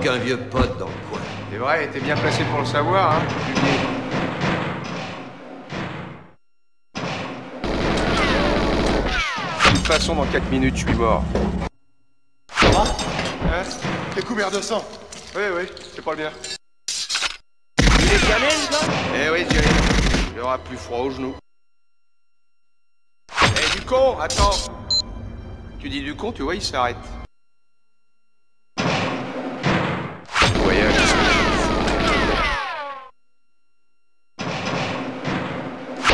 aucun vieux pote dans le coin. C'est vrai, t'es bien placé pour le savoir, hein. De toute façon, dans 4 minutes, je suis mort. Ça va Hein T'es couvert de sang. Oui, oui, c'est pas le bien. Il est cannelle, là Eh oui, Jerry, il aura plus froid aux genoux. Eh, du con, attends Tu dis du con, tu vois, il s'arrête.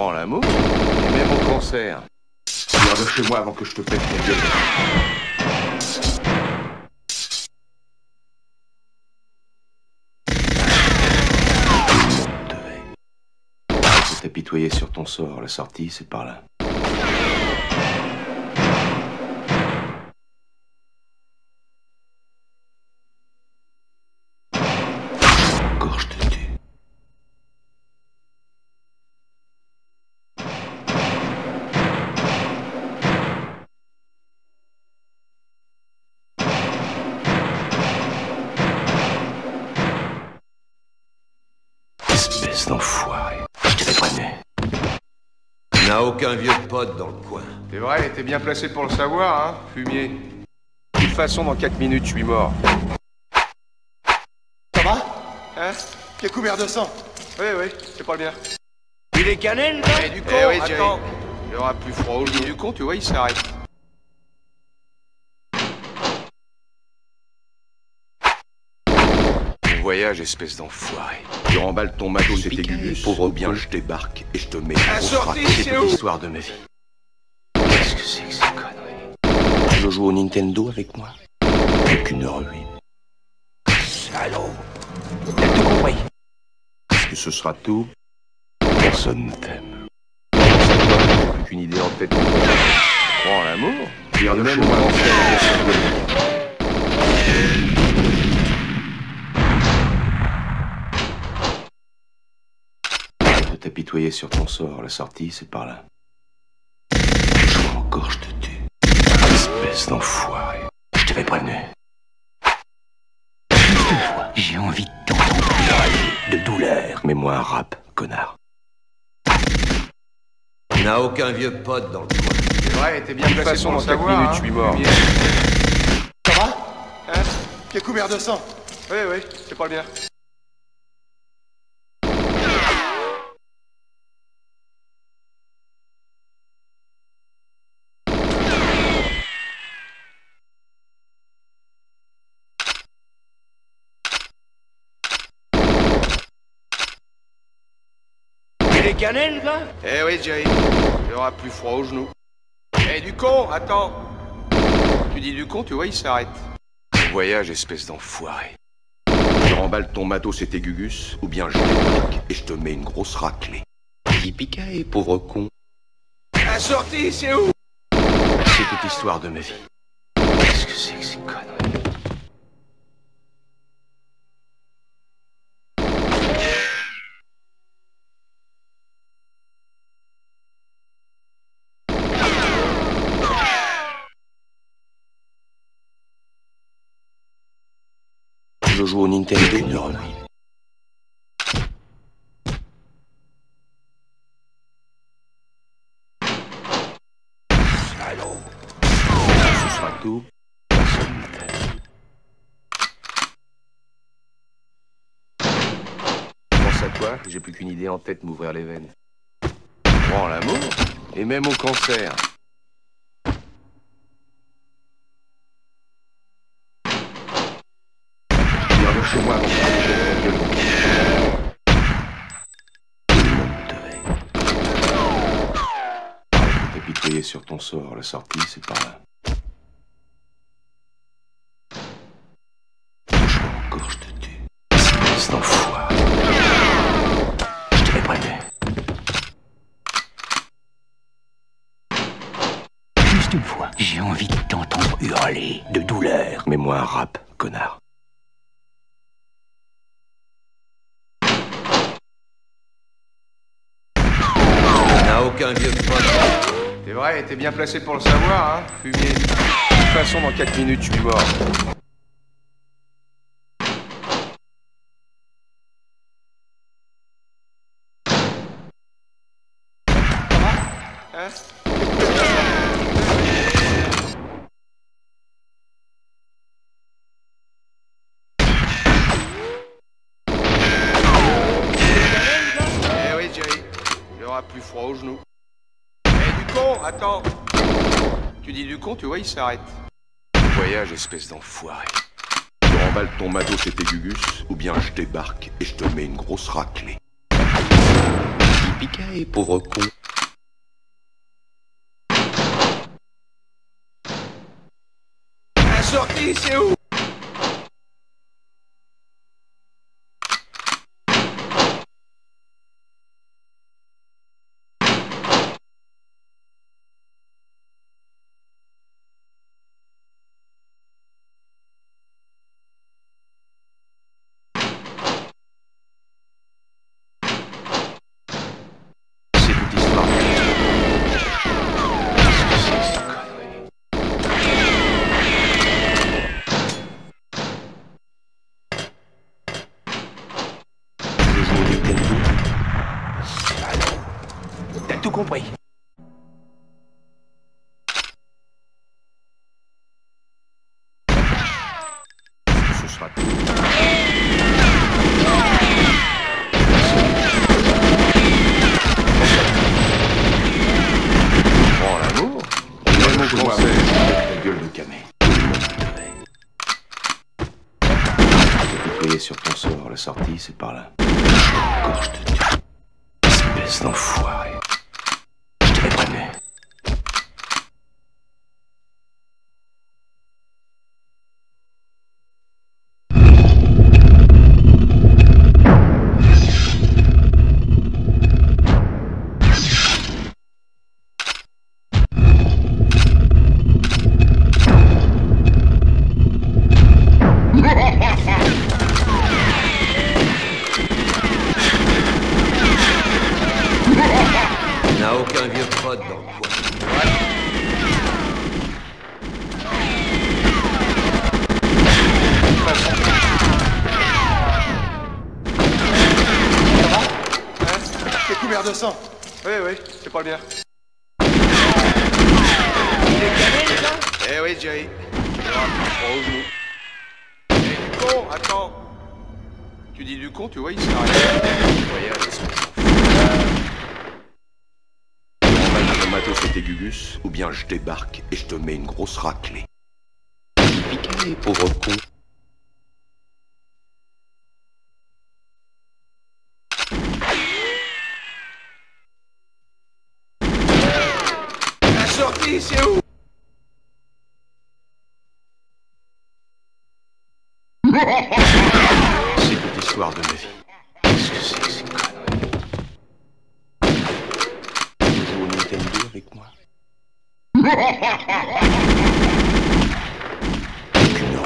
En l'amour Et même au cancer. Viens de chez moi avant que je te pète ta gueule. T'apitoyer sur ton sort. La sortie, c'est par là. N'a aucun vieux pote dans le coin. C'est vrai, t'es bien placé pour le savoir, hein, Fumier. De toute façon, dans 4 minutes, je suis mort. Ça va? Hein? T'es couvert de sang? Oui, oui, c'est pas le bien. Il est cannelle, là Eh, du con, Eh oui, attends Il aura plus froid genoux. Du con, tu vois, il s'arrête. Voyage, espèce d'enfoiré. Tu remballes ton matos, c'est Yippee-ki-yay, aigu. pauvre bien, je débarque et je te mets raclée. c'est l'histoire de ma vie. Qu'est-ce que c'est que ces conneries? Tu veux jouer au Nintendo avec moi? Aucune ruine. Salaud T'as tout compris Est-ce que ce sera tout? Personne t'aime. J'ai plus qu'une idée en tête. Je crois en l'amour? Viens de Et chez même moi au avant que cancer. Faut t'apitoyer sur ton sort. La sortie, c'est par là. je encore, je te tue. Espèce d'enfoiré. Je t'avais prévenu. J'ai envie de t'entendre de douleur. Mets-moi un rap, connard. N'a aucun vieux pote dans le coin. C'est vrai, t'es bien placé façon, pour le hein. savoir, hein. minutes, je suis mort. Ça va? Hein? T'es couvert de sang. Oui, oui, c'est pas le bien. Il est cannelle, là Eh oui, Jerry, il aura plus froid aux genoux. Eh, du con, attends Tu dis du con, tu vois, il s'arrête. Voyage, espèce d'enfoiré. Tu remballes ton matos, c'est gugus, ou bien je débarque et je te mets une grosse raclée. Yippee-ki-yay, pauvre con. La sortie, c'est où C'est toute l'histoire de ma vie. Qu'est-ce que c'est que ces conneries Je joue au Nintendo. Salaud Ce sera tout. Pense à toi, j'ai plus qu'une idée en tête, m'ouvrir les veines. Prends l'amour, et même au cancer. Viens de chez moi avant que je t'apitoyer sur ton sort, la sortie, c'est par là. Touche-moi encore, je te tue. Espèce d'enfoiré. Je t'avais prévenu. Juste une fois, j'ai envie de t'entendre hurler de douleur. Mets-moi un rap, connard. Vieux pote. C'est vrai, t'es bien placé pour le savoir, hein, fumier. De toute façon, dans 4 minutes, je suis mort. Hein Eh oui, Jerry. Il aura plus froid aux genoux. Attends. Tu dis du con, tu vois, il s'arrête. Voyage, espèce d'enfoiré. Tu remballes ton matos et tes gugus, ou bien je débarque et je te mets une grosse raclée. Yippee pauvre con. La sortie, c'est où? Ce sera tout. Prends l'amour. Même au cancer. La gueule de camé. T'apitoyer sur ton sort, la sortie, c'est par là. Je te tue. Espèce d'enfoiré. De sang. Oui, oui, c'est pas le mien. Eh oui, Jerry. Il aura plus froid aux genoux. Eh, du con, attends. Tu dis du con, tu vois, il remballes ton matos et tes gugus, ou bien je débarque et je te mets une grosse raclée. Pauvre con. La sortie, c'est où? C'est toute l'histoire de ma vie. Qu'est-ce que c'est que ces conneries? Tu veux jouer au Nintendo avec moi? Aucune.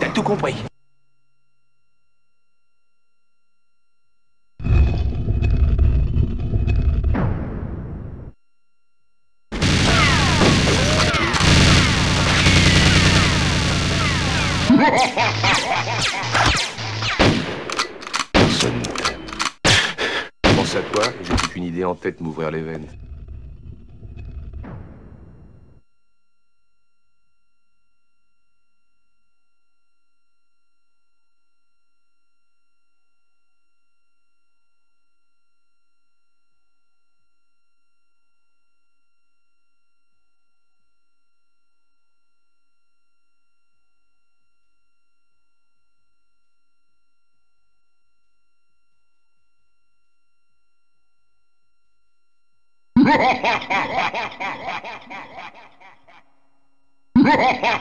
T'as tout compris. Personne ne t'aime. Pense à toi, j'ai plus qu'une idée en tête, m'ouvrir les veines. Ha ha ha ha!